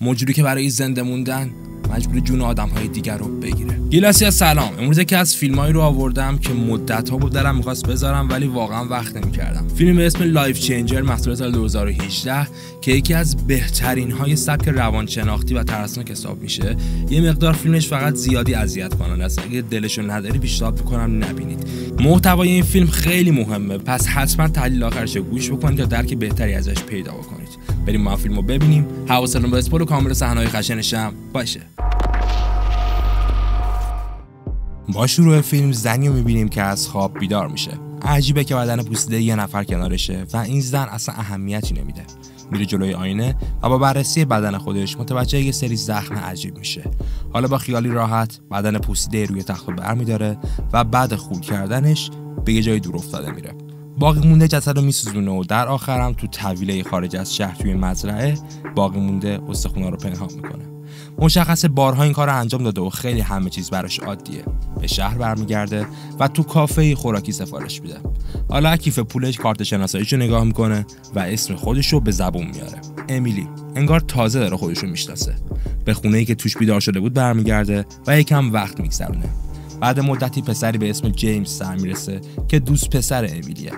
موجودی که برای زنده موندن مجبور جون آدم های دیگر رو بگیره. گیلاسی سلام. امروز یکی از فیلمایی رو آوردم که مدت ها بود دلم می‌خواست بذارم ولی واقعا وقت نمی‌کردم. فیلم به اسم Lifechanger محصول سال 2018 که یکی از بهترین های سبک روانشناختی و ترسناک حساب میشه. یه مقدار فیلمش فقط زیادی اذیت کننده است. اگه دلشو نداری پیشنهاد می‌کنم نبینید. محتوای این فیلم خیلی مهمه. پس حتما تحلیل آخرش گوش بکنید تا درک بهتری ازش پیدا بکنید. بریم ما فیلمو ببینیم. حواستون به اسپول و کامل صحنه‌های خشنشم باشه. با شروع فیلم زنی رو می‌بینیم که از خواب بیدار میشه. عجیبه که بدن پوسیده یه نفر کنارشه و این زن اصلا اهمیتی نمیده. میره جلوی آینه و با بررسی بدن خودش متوجه یه سری زخم عجیب میشه. حالا با خیالی راحت بدن پوسیده روی تخت برمیداره و بعد خول کردنش به یه جای دور افتاده میره. باقی مونده جسد رو میسوزونه و در آخرم تو طویله خارج از شهر توی مزرعه باقی مونده استخونا رو پنهان می‌کنه. مشخص بارها این کار رو انجام داده و خیلی همه چیز براش عادیه. به شهر برمیگرده و تو کافه خوراکی سفارش میده. حالا کیف پولش کارت شناساییش رو نگاه می‌کنه و اسم خودش رو به زبون میاره. امیلی انگار تازه داره خودش رو می‌شناسه. به خونه ای که توش بیدار شده بود برمیگرده و یکم وقت میگذرونه. بعد مدتی پسری به اسم جیمز سر می‌رسه که دوست پسر امیلیه.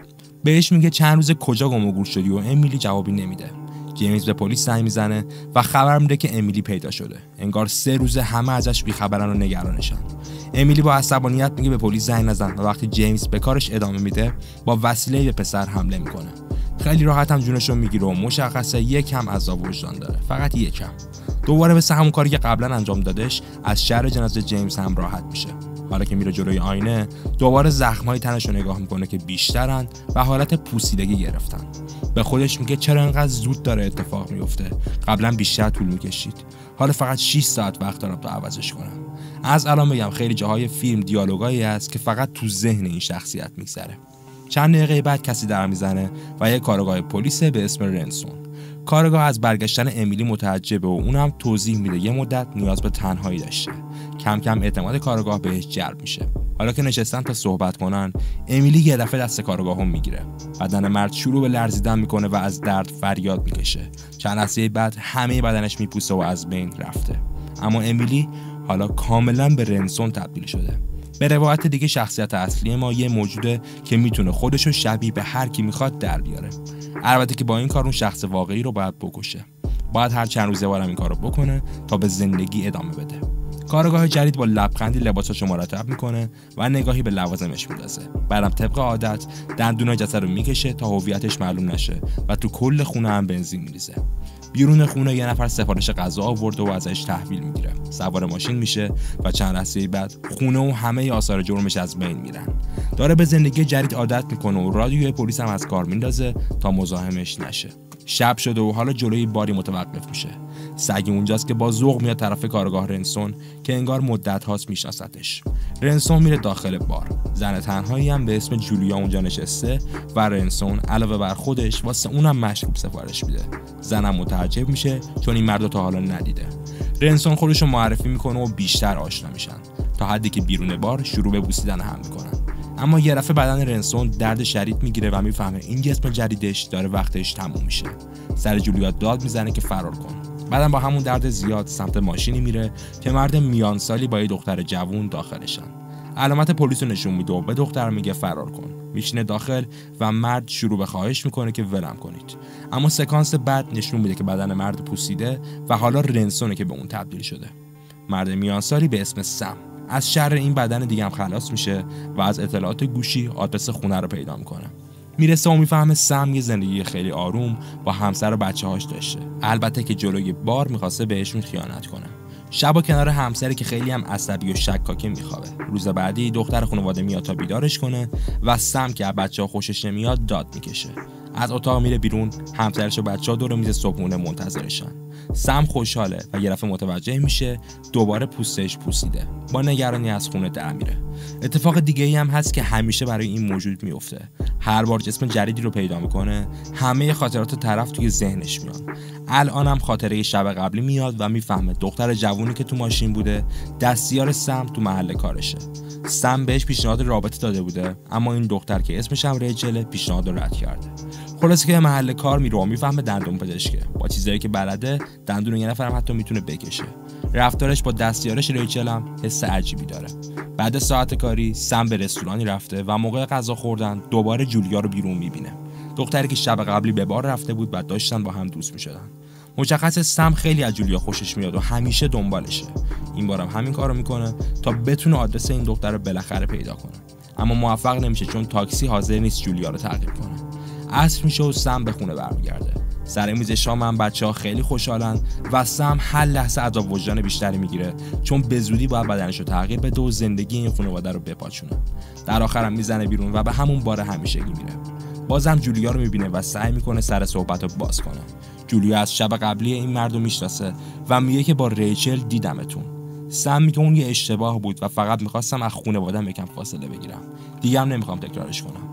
بهش میگه چند روز کجا گم و شدی و امیلی جوابی نمیده. جیمز به پلیس زنگ می‌زنه و خبر میده که امیلی پیدا شده. انگار سه روزه همه ازش بیخبرن و نگرانشن امیلی با عصبانیت میگه به پلیس زنگ نزن و وقتی جیمز به کارش ادامه میده با وسیله به پسر حمله می‌کنه. خیلی راحت هم جونش رو می‌گیره و مشخصه یکم عذاب وجدان داره. فقط یکم دوباره مثل همون کاری که قبلا انجام دادش از شر جنازه جیمز هم راحت میشه. حالا که میره جلوی آینه دوباره زخمای تنش رو نگاه می‌کنه که بیشترن و حالت پوسیدگی گرفتن. به خودش میگه چرا انقدر زود داره اتفاق میفته قبلا بیشتر طول می‌کشید. حالا فقط 6 ساعت وقت دارم تا عوضش کنم. از الان بگم خیلی جاهای فیلم دیالوگایی هست که فقط تو ذهن این شخصیت میگذره. چند دقیقه بعد کسی در می‌زنه و یک کارگاه پلیس به اسم رنسون. کارگاه از برگشتن امیلی متعجبه و اونم توضیح میده. یه مدت نیاز به تنهایی داشته. کم کم اعتماد کارگاه بهش جلب میشه. حالا که نشستن تا صحبت کنن امیلی یه دفعه دست کارگاه هم می‌گیره. بدن مرد شروع به لرزیدن می‌کنه و از درد فریاد می‌کشه. چند لحظه بعد همه بدنش میپوسه و از بین رفته. اما امیلی حالا کاملا به رنسون تبدیل شده. به روایت دیگه شخصیت اصلی ما یه موجوده که می‌تونه خودشو شبیه به هر کی می‌خواد در بیاره. البته که با این کار اون شخص واقعی رو باید بکشه. باید هر چند روزه بارم این کارو بکنه تا به زندگی ادامه بده. کارگاه جدید با لبخندی لباساشو مرتب می‌کنه و نگاهی به لوازمش میندازه. بعدم طبق عادت دندونای جسد رو می‌کشه تا هویتش معلوم نشه و تو کل خونه هم بنزین میریزه. بیرون خونه یه نفر سفارش غذا آورده و ازش تحویل می‌گیره. سوار ماشین میشه و چند لحظه بعد خونه و همه آثار جرمش از بین میرن. داره به زندگی جدید عادت می‌کنه و رادیوی پلیس هم از کار میندازه تا مزاحمش نشه. شب شده و حالا جلوی باری متوقف میشه. سگی اونجاست که با ذوق میاد طرف کارگاه رنسون که انگار مدت هاست میشناستش. رنسون میره داخل بار. زن تنهایی هم به اسم جولیا اونجا نشسته و رنسون علاوه بر خودش واسه اونم مشروب سفارش میده. زنم متعجب میشه چون این مرد تا حالا ندیده. رنسون خودش رو معرفی می‌کنه و بیشتر آشنا میشن. تا حدی که بیرون بار شروع به بوسیدن هم می‌کنن. اما یه دفعه بدن رنسون درد شدید می‌گیره و می‌فهمه این جسم جدیدش داره وقتش تموم میشه. سر جولیا داد می‌زنه که فرار کن. بعدم با همون درد زیاد سمت ماشینی میره که مرد میان سالی با یه دختر جوون داخلشن. علامت پلیس رو نشون میده و به دختر میگه فرار کن. میشینه داخل و مرد شروع به خواهش می‌کنه که ولم کنید. اما سکانس بعد نشون میده که بدن مرد پوسیده و حالا رنسونه که به اون تبدیل شده. مرد میانسالی به اسم سم. از شر این بدن دیگه هم خلاص میشه و از اطلاعات گوشی آدرس خونه رو پیدا می‌کنه. می‌رسه و می‌فهمه سم یه زندگی خیلی آروم با همسر و بچه هاش داشته. البته که جلوی بار می‌خواسته بهشون خیانت کنه. شب و کنار همسری که خیلی هم عصبی و شکاکه میخوابه. روز بعدی دختر خانواده میاد تا بیدارش کنه و سم که بچه ها خوشش نمیاد داد می‌کشه. از اتاق میره بیرون همسرش و بچه ها دور میز صبحونه منتظرشن. سم خوشحاله و یه متوجه میشه دوباره پوستش پوسیده. با نگرانی از خونه در میره. اتفاق دیگه ای هم هست که همیشه برای این موجود میفته. هر بار جسم جدیدی رو پیدا می‌کنه همه خاطرات طرف توی ذهنش میاد الانم خاطره شب قبلی میاد و می‌فهمه دختر جوونی که تو ماشین بوده دستیار سم تو محل کارشه. سم بهش پیشنهاد رابطه داده بوده اما این دختر که اسمش هم ریچل پیشنهاد رو رد کرده. خلاصه که محل کار میره و می‌فهمه دندون پزشکه. با چیزایی که بلده دندون یه نفرم حتی می‌تونه بکشه. رفتارش با دستیارش ریچل هم حس عجیبی داره. بعد ساعت کاری سم به رستورانی رفته و موقع غذا خوردن دوباره جولیا رو بیرون می‌بینه. دختری که شب قبلی به بار رفته بود و داشتن با هم دوست می‌شدن. مشخص سم خیلی از جولیا خوشش میاد و همیشه دنبالشه. این بارم همین کارو می‌کنه تا بتونه آدرس این دختر رو بالاخره پیدا کنه. اما موفق نمیشه چون تاکسی حاضر نیست جولیا رو تعقیب کنه. عصر میشه و سم به خونه برمیگرده. سر میز شام هم بچه ها خیلی خوشحالن و سم هر لحظه عذاب وجدان بیشتری می‌گیره چون به زودی باید بدنش رو تغییر بده و زندگی این خانواده رو بپاچونه. در آخرم می‌زنه بیرون و به همون بار همیشگی میره. بازم جولیا رو می‌بینه و سعی می‌کنه سر صحبت رو باز کنه. جولیا از شب قبلی این مرد رو می‌شناسه و میگه که با ریچل دیدمتون. سم میگه اون یه اشتباه بود و فقط می‌خواستم از خونوادم یکم فاصله بگیرم. دیگه هم نمی‌خوام تکرارش کنم.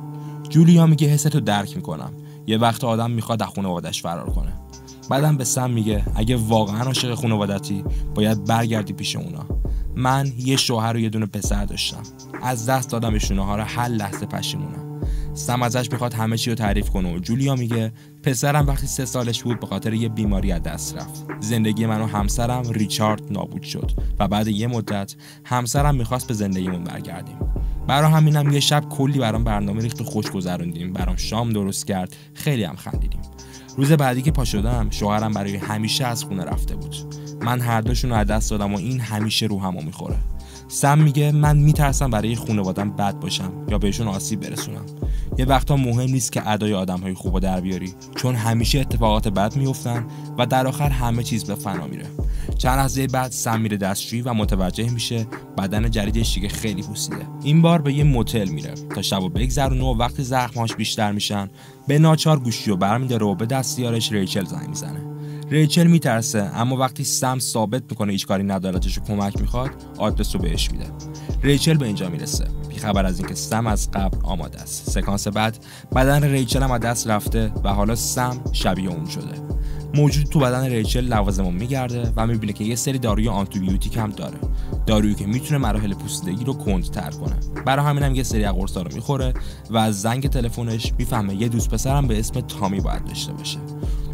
جولیا میگه حستو درک می‌کنم. یه وقت آدم می‌خواد از خونوادش فرار کنه. بعدم به سم میگه اگه واقعا عاشق خونوادتی باید برگردی پیش اونا. من یه شوهر و یه دونه پسر داشتم. از دست دادم ها رو هر لحظه پشیمونم. سم ازش می‌خواد همه چی رو تعریف کنه و جولیا میگه پسرم وقتی سه سالش بود به خاطر یه بیماری از دست رفت. زندگی من و همسرم ریچارد نابود شد و بعد یه مدت همسرم می‌خواست به زندگیمون برگردیم. برای همینم یه شب کلی برام برنامه ریخت و خوش گذروندیم. برام شام درست کرد. خیلی هم خندیدیم. روز بعدی که پا شدم شوهرم برای همیشه از خونه رفته بود. من هر دوشون رو از دست دادم و این همیشه رو همو می‌خوره. سم میگه من میترسم برای خانوادم بد باشم یا بهشون آسیب برسونم. یه وقتا مهم نیست که ادای آدم های خوب در بیاری چون همیشه اتفاقات بد میفتن و در آخر همه چیز به فنا میره. چند لحظه بعد سم میره دستشویی و متوجه میشه بدن جدیدش دیگه خیلی پوسیده. این بار به یه موتل میره تا شبو بگذرونه و وقتی زخمهاش بیشتر میشن به ناچار گوشی و برمیداره و به دستیارش ریچل زنگ می‌زنه. ریچل میترسه اما وقتی سم ثابت می‌کنه هیچ کاری ندارتش و کمک می‌خواد آدرس رو بهش میده. ریچل به اینجا می‌رسه. خبر از اینکه سم از قبل آماده است. سکانس بعد بدن ریچل هم از دست رفته و حالا سم شبیه اون شده. موجود تو بدن ریچل لوازمو میگرده و می‌بینه که یه سری داروی آنتیبیوتیک هم داره. دارویی که می‌تونه مراحل پوسیدگی رو کندتر کنه. برای همین هم یه سری قرصا رو می‌خوره و از زنگ تلفنش می‌فهمه یه دوست پسرم به اسم تامی باید داشته باشه.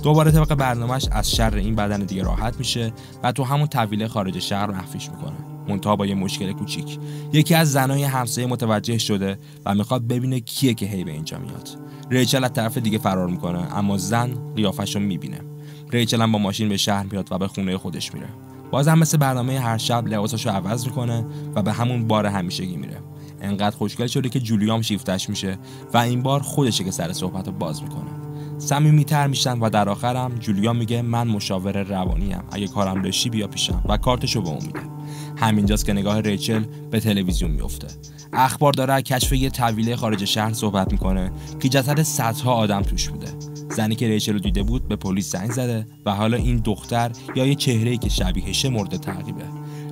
دوباره طبق برنامهش از شر این بدن دیگه راحت میشه و تو همون طویله خارج شهر مخفیش می‌کنه. منتها با یه مشکل کوچیک. یکی از زنای همسایه متوجه شده و می‌خواد ببینه کیه که هی به اینجا میاد. ریچل از طرف دیگه فرار می‌کنه اما زن قیافش رو می‌بینه. ریچل هم با ماشین به شهر میاد و به خونه خودش میره. باز هم مثل برنامه هر شب لباساشو عوض می‌کنه و به همون بار همیشگی میره. انقدر خوشگل شده که جولیام شیفتش میشه و این بار خودشه که سر صحبت باز می‌کنه. صمیمیتر میشن و در آخرم جولیا میگه من مشاور روانیم اگه کارم داشتی بیا پیشم و کارتشو به اون میده. همینجاست که نگاه ریچل به تلویزیون میفته اخبار داره از کشف یه طویله خارج شهر صحبت می‌کنه که جسد صدها آدم توش بوده. زنی که ریچل رو دیده بود به پلیس زنگ زده و حالا این دختر یا یه چهره‌ای که شبیهشه مورد تعقیبه.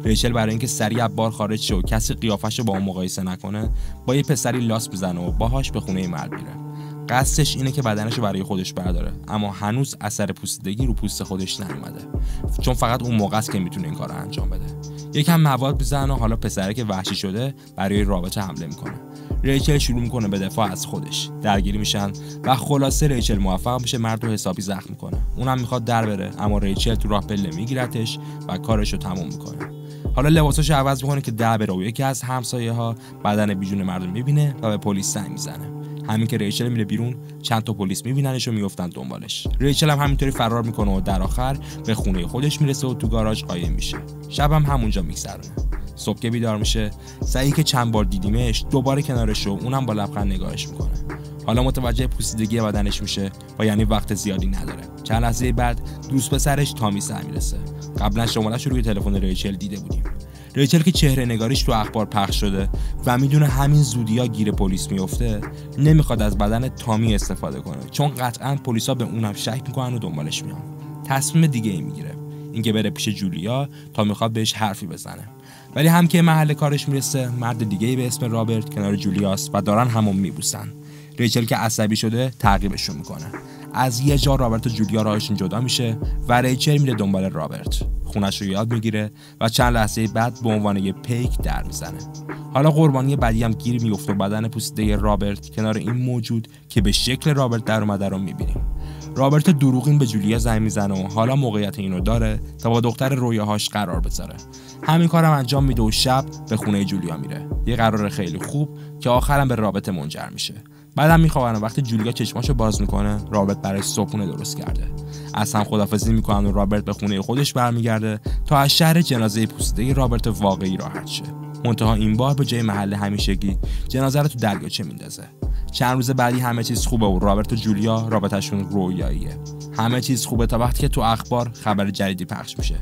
ریچل برای اینکه سریع بار خارج شه و کسی قیافش رو با اون مقایسه نکنه با یه پسری لاس بزنه و باهاش به خونه مرد میره. قصدش اینه که بدنش برای خودش برداره. اما هنوز اثر پوسیدگی رو پوست خودش نیومده. چون فقط اون موقع است که می‌تونه این کار رو انجام بده. یکم مواد می‌زنه و حالا پسره که وحشی شده برای رابطه حمله می‌کنه. ریچل شروع می‌کنه به دفاع از خودش. درگیری میشن و خلاصه ریچل موفق میشه مرد رو حسابی زخم کنه. اونم می‌خواد در بره اما ریچل تو راه پله میگیرتش و کارش رو تموم می‌کنه. حالا لباساشو عوض می‌کنه که در بره و یکی از همسایه ها بدن بیجون مرد می‌بینه و به پلیس زنگ می‌زنه. همین که ریچل میره بیرون چند تا پلیس میبیننش و میفتن دنبالش. ریچل هم همینطوری فرار می‌کنه و در آخر به خونه خودش می‌رسه و تو گاراژ قایم میشه. شب هم همونجا میگذرونه صبح که بیدار میشه سعی که چند بار دیدیمش دوباره کنارش رو اونم با لبخند نگاهش می‌کنه. حالا متوجه پوسیدگی بدنش میشه و یعنی وقت زیادی نداره. چند لحظه بعد دوست پسرش تامی سر می‌رسه. قبلا شمالش رو روی تلفن ریچل دیده بودیم. ریچل که چهره نگاریش تو اخبار پخش شده و می‌دونه همین زودیا گیر پلیس میفته نمی‌خواد از بدن تامی استفاده کنه چون قطعا پلیسا به اونم شک می‌کنن و دنبالش میان. تصمیم دیگه ای می‌گیره اینکه بره پیش جولیا تا می‌خواد بهش حرفی بزنه. وقتی هم که محل کارش می‌رسه مرد دیگه ای به اسم رابرت کنار جولیاست و دارن همو میبوسن. ریچل که عصبی شده تعقیبشون می‌کنه. از یه جا رابرت و جولیا راهشون جدا میشه و ریچل میره دنبال رابرت. خونش رو یاد می‌گیره و چند لحظه بعد به عنوان یه پیک در می‌زنه. حالا قربانی بعدی هم گیر میفته و بدن پوسیده رابرت کنار این موجود که به شکل رابرت در اومده رو می‌بینیم. رابرت دروغین به جولیا زنگ می‌زنه و حالا موقعیت اینو داره تا با دختر رویاهاش قرار بذاره. همین کارم انجام میده و شب به خونه جولیا میره. یه قرار خیلی خوب که آخرم به رابطه منجر میشه. بعدم و وقتی جولیا چشماشو باز می‌کنه رابرت برای صبحونه درست کرده. از هم خدافزی می‌کنن و رابرت به خونه خودش برمیگرده تا از شهر جنازه پوسیده رابرت واقعی راحت شه. منتها این بار به جای محل همیشگی جنازه رو تو دریاچه میندازه. چند روز بعدی همه چیز خوبه و رابرت و جولیا رابطشون رویاییه. همه چیز خوبه تا وقتی که تو اخبار خبر جدیدی پخش میشه.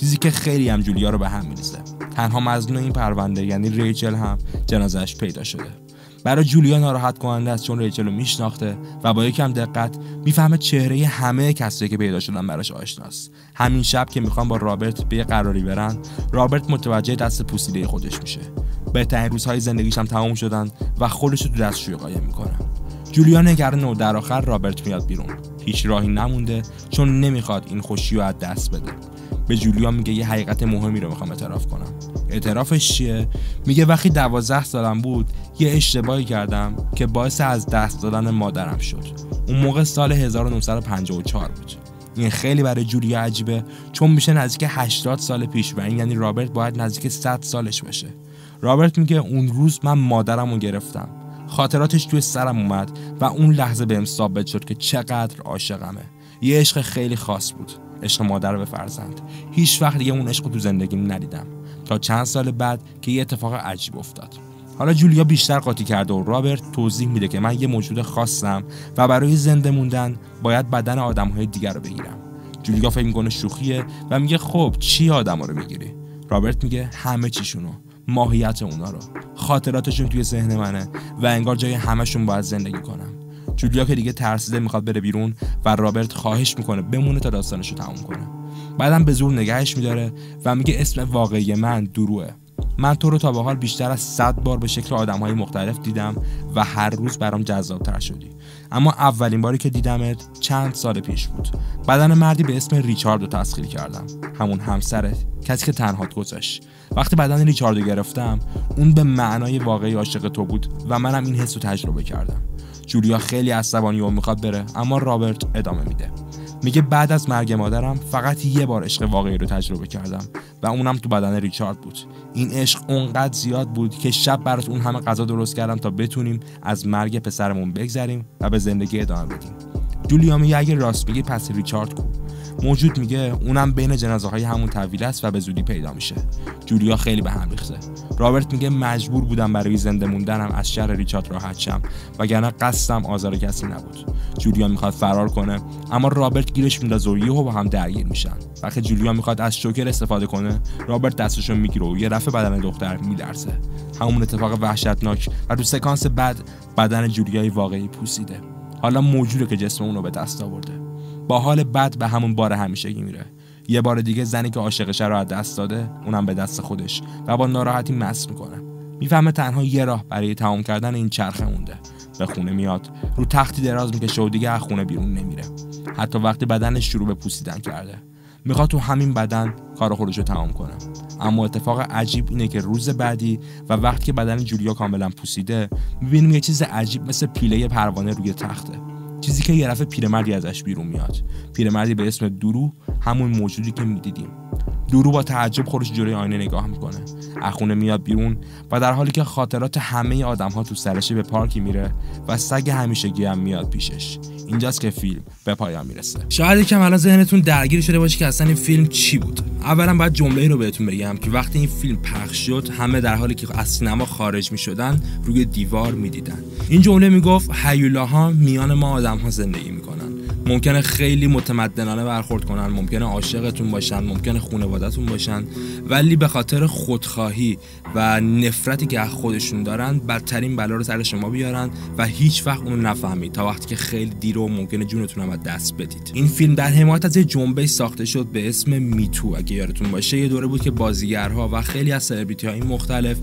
چیزی که خیلی هم جولیا رو به هم میریزه. تنها مظنون این پرونده یعنی ریچل هم جنازهش پیدا شده. برای جولیا ناراحت کننده است چون ریچل رو میشناخته و با یکم دقت می‌فهمه چهره همه کسایی که پیدا شدن براش آشناست. همین شب که می‌خوان با رابرت به یه قراری برن رابرت متوجه دست پوسیده خودش میشه. بهترین روزهای زندگیش هم تموم شدن و خودش رو تو دستشوی قایم می‌کنه. جولیا نگران و در آخر رابرت میاد بیرون. هیچ راهی نمونده چون نمی‌خواد این خوشی رو از دست بده. به جولیا میگه یه حقیقت مهمی رو می‌خوام اعتراف کنم. اعترافش چیه؟ میگه وقتی دوازده سالم بود یه اشتباهی کردم که باعث از دست دادن مادرم شد. اون موقع سال 1954 بود. این خیلی برای جولیا عجیبه چون میشه نزدیک 80 سال پیش و این یعنی رابرت باید نزدیک 100 سالش باشه رابرت میگه اون روز من مادرم رو گرفتم. خاطراتش توی سرم اومد و اون لحظه بهم ثابت شد که چقدر عاشقمه. یه عشق خیلی خاص بود. عشق مادر به فرزند. هیچ وقت دیگه اون عشق تو زندگیم ندیدم. تا چند سال بعد که یه اتفاق عجیب افتاد. حالا جولیا بیشتر قاطی کرده و رابرت توضیح میده که من یه موجود خاصم و برای زنده موندن باید بدن آدمهای دیگر رو بگیرم. جولیا فکر می‌کنه شوخیه و میگه خب چی آدم رو می‌گیری رابرت میگه همه چیشونو ماهیت اونا رو خاطراتشون توی ذهن منه و انگار جای همشون باید زندگی کنم. جولیا که دیگه ترسیده می‌خواد بره بیرون و رابرت خواهش می‌کنه بمونه تا داستانش رو تموم کنه. بعدم به زور نگهش میداره و میگه اسم واقعی من دروه من تو رو تا به حال بیشتر از صد بار به شکل آدم های مختلف دیدم و هر روز برام تر شدی. اما اولین باری که دیدمت چند سال پیش بود. بدن مردی به اسم ریچارد رو تسخیر کردم. همون همسرت کسی که تنهات گذاشت. وقتی بدن ریچارد رو گرفتم اون به معنای واقعی عاشق تو بود و منم این حس رو تجربه کردم. جولیا خیلی عصبانی و می‌خواد بره اما رابرت ادامه میده. میگه بعد از مرگ مادرم فقط یه بار عشق واقعی رو تجربه کردم و اونم تو بدن ریچارد بود. این عشق اونقدر زیاد بود که شب برات اون همه غذا درست کردم تا بتونیم از مرگ پسرمون بگذریم و به زندگی ادامه بدیم. جولیا میگه اگه راست میگی پس ریچارد کو موجود میگه اونم بین جنازه های همون طویل است و به زودی پیدا میشه. جولیا خیلی به هم ریخته. رابرت میگه مجبور بودم برای زنده موندنم از شهر ریچارد راحت شم وگرنه قصدم آزار کسی نبود. جولیا می‌خواد فرار کنه اما رابرت گیرش میندازه و یهو با هم درگیر میشن. وقتی جولیا می‌خواد از شوکر استفاده کنه رابرت دستشو می‌گیره و یه رفع بدن دختر میلرزه. همون اتفاق وحشتناک و تو سکانس بعد بدن جولیای واقعی پوسیده. حالا موجوده که جسم اونو به دست آورده. با حال بد به همون بار همیشگی میره. یه بار دیگه زنی که عاشقش رو از دست داده اونم به دست خودش و با ناراحتی مست می‌کنه. می‌فهمه تنها یه راه برای تمام کردن این چرخه مونده. به خونه میاد رو تختی دراز می‌کشه و دیگه از خونه بیرون نمیره. حتی وقتی بدنش شروع به پوسیدن کرده. می‌خواد تو همین بدن کار خودش رو تمام کنه. اما اتفاق عجیب اینه که روز بعدی و وقتی که بدن جولیا کاملا پوسیده می‌بینیم یه چیز عجیب مثل پیله پروانه روی تخته. چیزی که یه رفع پیرمردی ازش بیرون میاد. پیرمردی به اسم درو همون موجودی که می‌دیدیم. درو با تعجب خودش جلوی آینه نگاه می‌کنه. اخونه میاد بیرون و در حالی که خاطرات همه آدم ها تو سرشه به پارکی میره و سگ همیشگی هم میاد پیشش. اینجاست که فیلم به پایان می‌رسه. شاید یکم الان ذهنتون درگیر شده باشه که اصلا این فیلم چی بود. اولا باید جمله رو بهتون بگم که وقتی این فیلم پخش شد همه در حالی که از سینما خارج می‌شدن روی دیوار می‌دیدن. این جمله می‌گفت هیولاها میان ما آدم ها زندگی می‌کنن. ممکنه خیلی متمدنانه برخورد کنن ممکنه عاشقتون باشن ممکنه خانوادهتون باشن ولی به خاطر خودخواهی و نفرتی که از خودشون دارن بدترین بلا رو سر شما بیارن و هیچ وقت اونو نفهمید تا وقتی که خیلی دیر و ممکنه جونتون هم دست بدید. این فیلم در حمایت از یه جنبه ساخته شد به اسم میتو. اگه یادتون باشه یه دوره بود که بازیگرها و خیلی از سلبریتی های مختلف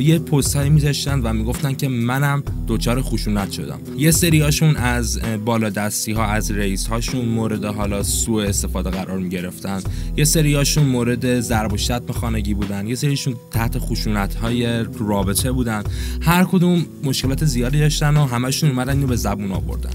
یه پست هایی میذاشتن و می‌گفتن که منم دچار خشونت شدم. یه سریاشون از بالا دستی ها از رئیس هاشون مورد حالا سوء استفاده قرار می گرفتن یه سری هاشون مورد ضرب و شتم خانگی بودن. یه سریشون تحت خشونت های رابطه بودن. هر کدوم مشکلات زیادی داشتن و همشون اومدن به زبون آوردن.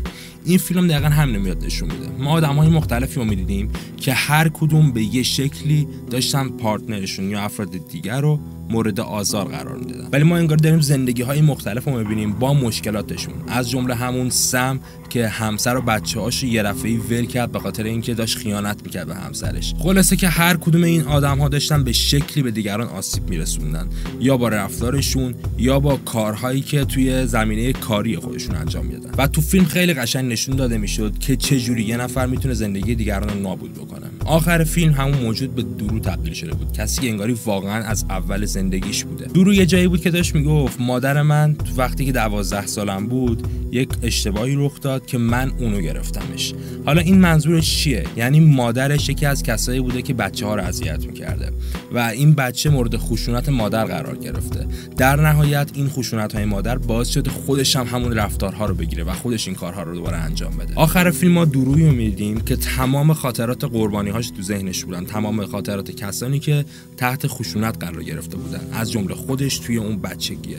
این فیلم دقیقا همین میاد نشون میده. ما آدم های مختلفی رو می‌دیدیم. که هر کدوم به یه شکلی داشتن پارتنرشون یا افراد دیگر رو مورد آزار قرار می‌دادن. ولی ما انگار داریم زندگی های مختلف رو می‌بینیم با مشکلاتشون. از جمله همون سم که همسر و بچه هاش یه دفعه ول کرد به خاطر اینکه داشت خیانت می‌کرد به همسرش. خلاصه که هر کدوم این آدم ها داشتن به شکلی به دیگران آسیب میرسوندن. یا با رفتارشون یا با کارهایی که توی زمینه کاری خودشون انجام می‌دادن. و تو فیلم خیلی قشنگ نشون داده می‌شد که چجوری یه نفر می‌تونه زندگی دیگران رو نابود بکنه. آخر فیلم همون موجود به درو تبدیل شده بود. کسی که انگاری واقعا از اول زندگیش بوده. درو یه جایی بود که داشت می‌گفت مادر من تو وقتی که دوازده سالم بود یک اشتباهی رخ داد که من اونو گرفتمش. حالا این منظورش چیه؟ یعنی مادرش یکی از کسایی بوده که بچه ها رو اذیت می‌کرده و این بچه مورد خشونت مادر قرار گرفته. در نهایت این خشونت های مادر باعث شده خودش هم همون رفتارها رو بگیره و خودش این کارها رو دوباره انجام بده. آخر فیلم ما درویی رو که تمام خاطرات قربانی هاش تو ذهنش بودن. تمام خاطرات کسانی که تحت خشونت قرار گرفته بودن. از جمله خودش توی اون بچگیه.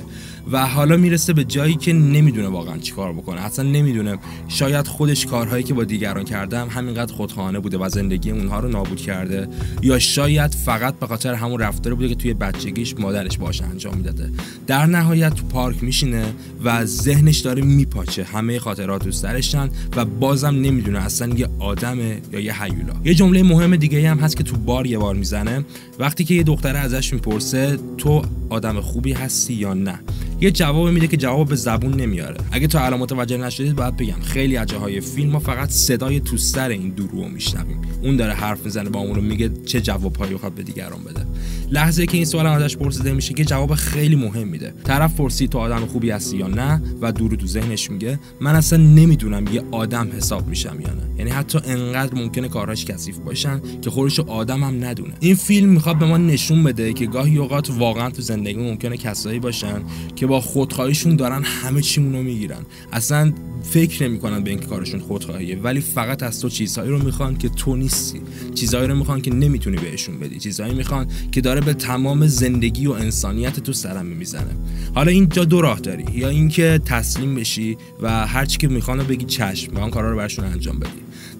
و حالا می‌رسه به جایی که نمی‌دونه واقعا چیکار بکنه. اصلا نمی‌دونه. شاید خودش کارهایی که با دیگران کردم همینقدر خودخواهانه بوده و زندگی اونها رو نابود کرده. یا شاید فقط به خاطر همون رفتار بوده که توی بچگیش مادرش باش انجام می‌داده. در نهایت تو پارک میشینه و ذهنش داره میپاچه. همه خاطرات رو سرشن و بازم نمی‌دونه اصلا یه آدمه یا یه حیولا یه جمله مهم دیگه هم هست که تو بار یه بار می‌زنه. وقتی که یه دختره ازش می‌پرسه تو آدم خوبی هستی یا نه؟ یه جواب میده که جواب به زبون نمیاره. اگه تو علامات متوجه نشدید باید بگم خیلی از جاهای فیلم ما فقط صدای تو سر این درو میشنویم. اون داره حرف می‌زنه با اون رو میگه چه جوابهایی خواد به دیگران بده. لحظه که این سوال ازش پرسیده میشه که جواب خیلی مهم میده. طرف پرسید تو آدم خوبی هستی یا نه؟ و درو تو ذهنش میگه من اصلا نمی‌دونم یه آدم حساب میشم یا نه. یعنی حتی انقدر ممکنه کارهاش کثیف باشن که خودش آدم هم ندونه. این فیلم می‌خواد به ما نشون بده که گاهی اوقات واقعا تو زندگی ممکنه کسایی باشن که با خودخواهیشون دارن همه چیمونو می‌گیرن. اصلا فکر نمی‌کنن به اینکه کارشون خودخواهیه ولی فقط از تو چیزهایی رو می‌خوان که تو نیستی. چیزهایی رو می‌خوان که نمی‌تونی بهشون بدی. چیزهایی می‌خوان که داره به تمام زندگی و انسانیت تو سرم می‌زنه حالا اینجا دو راه داری. یا اینکه تسلیم بشی و هر چی که می‌خوان بگی چشم و آن کارا رو برشون انجام بدی.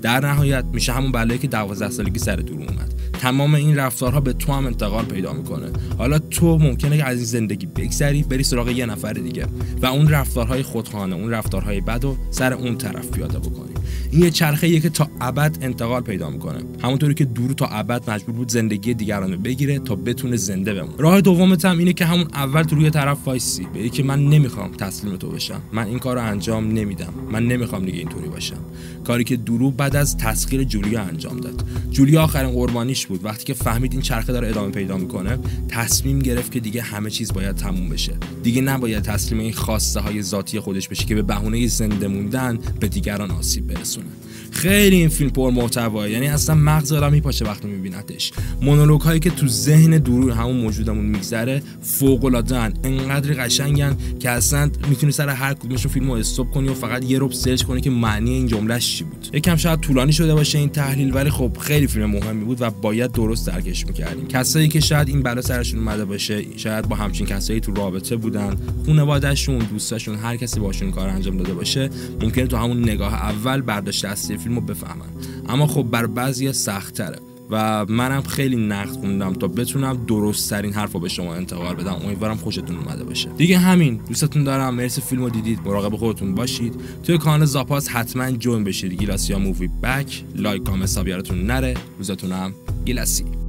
در نهایت میشه همون بلایی که 12 سالگی سر دور اومد. تمام این رفتارها به تو هم انتقال پیدا می‌کنه. حالا تو ممکنه که از این زندگی بگذری بری سراغ یه نفر دیگه. و اون رفتارهای خودخواهانه اون رفتارهای بد و سر اون طرف پیاده بکنی. این یه چرخه که تا ابد انتقال پیدا می‌کنه. همونطوری که دور تا ابد مجبور بود زندگی دیگران رو بگیره تا بتونه زنده بمونه. راه دومت هم اینه که همون اول تو روی طرف وایسی. به که من نمی‌خوام تسلیم تو بشم. من این کار انجام نمیدم. من نمی‌خوام دیگه اینطوری باشم. کاری که درو بعد از تسخیر جولیا انجام داد. جولیا آخرین قربانیش بود. وقتی که فهمید این چرخه داره ادامه پیدا می‌کنه تصمیم گرفت که دیگه همه چیز باید تموم بشه. دیگه نباید تسلیم این خواسته های ذاتی خودش بشه که به بهونه زنده موندن به دیگران آسیب برسونه. خیلی این فیلم پر محتواه. یعنی اصلا مغز آدم میپاشه وقتی میبینتش. مونولوگ هایی که تو ذهن درو همون موجودمون میگذره فوق العاده انقدر قشنگن که اصلا می‌تونی سر هر کدومشون فیلمو استوب کنی و فقط یه رب سرچ کنی که معنی این جملهش چی بود. یکم شاید طولانی شده باشه این تحلیل ولی خب خیلی فیلم مهمی بود و باید درست درکش می‌کردیم. کسایی که شاید این بلا سرشون اومده باشه شاید با همچین کسایی تو رابطه بودن خانوادهشون دوستاشون هر کسی باشون کار انجام داده باشه ممکنه تو همون نگاه اول برداشت اصلی فیلم رو بفهمن. اما خب برا بعضی سخت تره و منم خیلی نقد خوندم تا بتونم درست ترین حرف رو به شما انتقال بدم. امیدوارم خوشتون اومده باشه. دیگه همین. دوستتون دارم. مرسی فیلم رو دیدید. مراقب خودتون باشید. توی کانال زاپاس حتما join بشید. گیلاسیا movie back. like comment نره. روزتونم گیلاسی.